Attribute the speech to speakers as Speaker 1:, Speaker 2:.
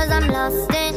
Speaker 1: cause I'm lost in